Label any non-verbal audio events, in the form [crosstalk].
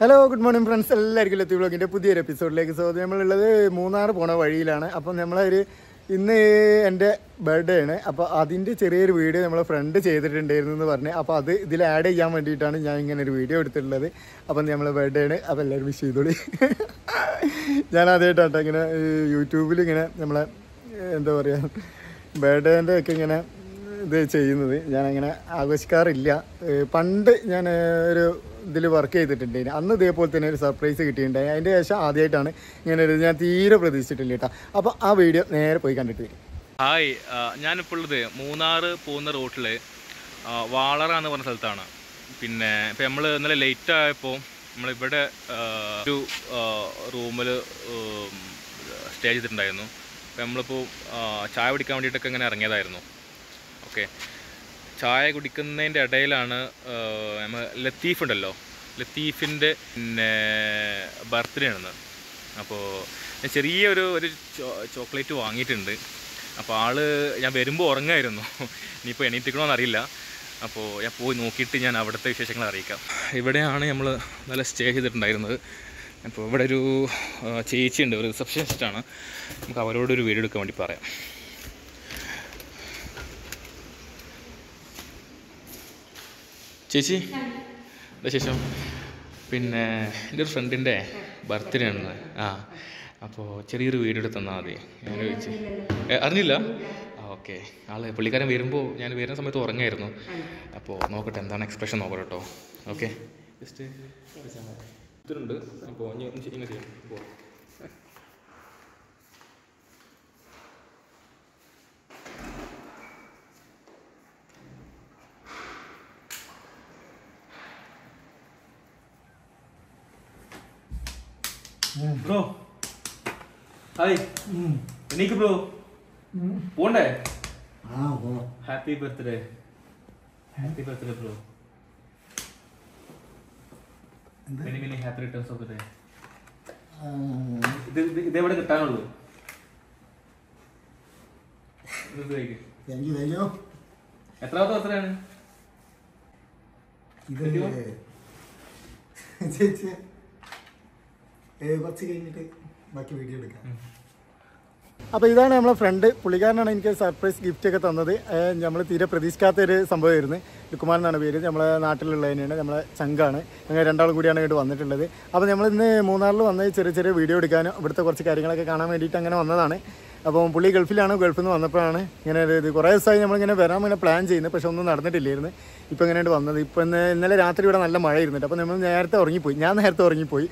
Hello good morning friends എല്ലാവർക്കും ലത്തി ബ്ലോഗിന്റെ പുതിയൊരു എപ്പിസോഡിലേക്ക് സോ നമ്മളുള്ളത് മൂന്നാർ പോണ വഴിയിലാണ്. അപ്പം നമ്മളൊരു ഇന്ന് എന്റെ ബർത്ത്ഡേ ആണ്. അപ്പോൾ അതിന്റെ ചെറിയൊരു വീഡിയോ നമ്മൾ ഫ്രണ്ട് ചെയ്തിട്ടുണ്ടായിരുന്നു എന്ന് പറഞ്ഞ്. അപ്പോൾ അത് ഇതിൽ ആഡ് ചെയ്യാൻ വേണ്ടിയിട്ടാണ് ഞാൻ ഇങ്ങനെ ഒരു വീഡിയോ എടുത്തിട്ടുള്ളത്. അപ്പം നമ്മളെ ബർത്ത്ഡേ ആണ്. അപ്പോൾ എല്ലാവരും വിഷ് ചെയ്തോളി. ഞാൻ ആദ്യമായിട്ടാട്ടോ ഇങ്ങനെ യൂട്യൂബിൽ ഇങ്ങനെ നമ്മളെ എന്താ പറയുക ബർത്ത്ഡേന്റെ ഒക്കെ ഇങ്ങനെ ഇത് ചെയ്യുന്നത്. ഞാനങ്ങനെ ആഘോഷിക്കാറില്ല. പണ്ട് ഞാൻ ഒരു ഇതിൽ വർക്ക് ചെയ്തിട്ടുണ്ട് അന്ന് ഇതേപോലെ തന്നെ ഒരു സർപ്രൈസ് കിട്ടിയിട്ടുണ്ടായി. അതിന്റെ ശേഷം ആദ്യമായിട്ടാണ് ഇങ്ങനെ ഒരു ഞാൻ തീരെ പ്രതീക്ഷിച്ചിട്ടില്ല കേട്ടോ. അപ്പോൾ ആ വീഡിയോ നേരെ പോയി കണ്ടിട്ട് വരും. ഹായ് ഞാനിപ്പോൾ ഉള്ളത് മൂന്നാർ പോകുന്ന റൂട്ടിൽ വാളറ എന്ന് പറഞ്ഞ സ്ഥലത്താണ്. പിന്നെ ഇപ്പം നമ്മൾ ഇന്നലെ ലേറ്റ് ആയപ്പോൾ നമ്മളിവിടെ ഒരു റൂമിൽ സ്റ്റേ ചെയ്തിട്ടുണ്ടായിരുന്നു. അപ്പം നമ്മളിപ്പോൾ ചായ പിടിക്കാൻ വേണ്ടിയിട്ടൊക്കെ ഇങ്ങനെ ഇറങ്ങിയതായിരുന്നു. ഓക്കെ ചായ കുടിക്കുന്നതിന്റെ ഇടയിലാണ് നമ്മൾ ലത്തീഫ് ഉണ്ടല്ലോ. ലത്തീഫിന്റെ പിന്നെ ബർത്ത്ഡേ ആണെന്ന് അപ്പോൾ ഞാൻ ചെറിയൊരു ഒരു ചോക്ലേറ്റ് വാങ്ങിയിട്ടുണ്ട്. അപ്പോൾ ആൾ ഞാൻ വരുമ്പോൾ ഉറങ്ങായിരുന്നു. [laughs] ഇനിയിപ്പോൾ എണീറ്റിക്കണമെന്ന് അറിയില്ല. അപ്പോൾ ഞാൻ പോയി നോക്കിയിട്ട് ഞാൻ അവിടുത്തെ വിശേഷങ്ങൾ അറിയിക്കാം. ഇവിടെയാണ് നമ്മൾ നല്ല സ്റ്റേ ചെയ്തിട്ടുണ്ടായിരുന്നത്. അപ്പോൾ ഇവിടെ ഒരു ചേച്ചിയുണ്ട് ഒരു റിസപ്ഷനിസ്റ്റാണ്. നമുക്ക് അവരോടൊരു വീഡിയോ എടുക്കാൻ വേണ്ടി പറയാം. ചേച്ചി? എന്താ ശേഷം പിന്നെ എന്റെ ഒരു ഫ്രണ്ടിന്റെ ബർത്ത്ഡേ ആണ് ആ അപ്പോൾ ചെറിയൊരു വീഡിയോ എടുത്ത് തന്നാൽ മതി. ഞാൻ ചോദിച്ചു. അറിഞ്ഞില്ല? ഓക്കെ. ആൾ പുള്ളിക്കാരൻ വരുമ്പോൾ ഞാൻ വരുന്ന സമയത്ത് ഉറങ്ങായിരുന്നു. അപ്പോൾ നോക്കട്ടെ എന്താണ് എക്സ്പ്രഷൻ നോക്കട്ടെ കേട്ടോ ഓക്കെ. ജസ്റ്റ് ഇതുണ്ട് അപ്പോൾ ഇങ്ങനെ ചെയ്യാം. പോവാം ബ്രോ. ഹായ്. എനിക്ക് ബ്രോ. പോണ്ടേ? ആ പോ. Happy birthday happy birthday bro many many happy returns of day ഇത് ഇത് ഇതെവിടെ കിട്ടാനുള്ളൂ? എത്രാമത്തെ ബർത്ത്ഡേ ആണ് ചേച്ചി കുറച്ച് കഴിഞ്ഞിട്ട് ബാക്കി വീഡിയോ എടുക്കാം. അപ്പോൾ ഇതാണ് നമ്മളെ ഫ്രണ്ട് പുള്ളിക്കാരനാണ് എനിക്ക് സർപ്രൈസ് ഗിഫ്റ്റ് ഒക്കെ തന്നത്. നമ്മൾ തീരെ പ്രതീക്ഷിക്കാത്ത ഒരു സംഭവമായിരുന്നു. ലുക്കുമാർ എന്നാണ് പേര്. നമ്മളെ നാട്ടിലുള്ള തന്നെയാണ് നമ്മളെ ചങ്കാണ്. ഞങ്ങൾ രണ്ടാളും കൂടിയാണ് ഇങ്ങോട്ട് വന്നിട്ടുള്ളത്. അപ്പോൾ നമ്മൾ ഇന്ന് മൂന്നാറിൽ വന്ന് ചെറിയ ചെറിയ വീഡിയോ എടുക്കാനും ഇവിടുത്തെ കുറച്ച് കാര്യങ്ങളൊക്കെ കാണാൻ വേണ്ടിയിട്ട് അങ്ങനെ വന്നതാണ്. അപ്പോൾ പുള്ളി ഗൾഫിലാണ്. ഗൾഫിൽ നിന്ന് വന്നപ്പോഴാണ് ഇങ്ങനെ ഒരു ഇത് കുറേ ദിവസമായി നമ്മളിങ്ങനെ വരാൻ ഇങ്ങനെ പ്ലാൻ ചെയ്യുന്നത്. പക്ഷെ ഒന്നും നടന്നിട്ടില്ലായിരുന്നു. ഇപ്പോൾ ഇങ്ങനെയാണ് വന്നത്. ഇപ്പോൾ ഇന്ന് ഇന്നലെ രാത്രി ഇവിടെ നല്ല മഴ ഇരുന്നിട്ട്. അപ്പോൾ നമ്മൾ നേരത്തെ ഉറങ്ങിപ്പോയി. ഞാൻ നേരത്തെ ഉറങ്ങിപ്പോയി.